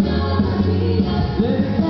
This